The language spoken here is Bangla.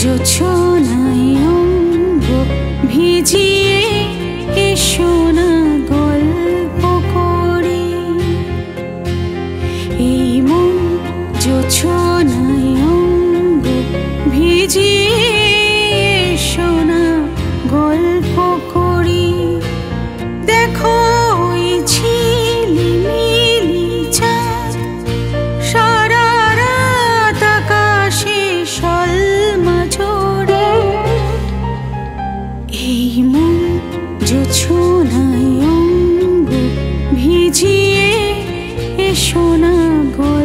জোছনায় অঙ্গ ভিজিয়ে এই মন জোছনায় ভিজিয়ে এসো না গো।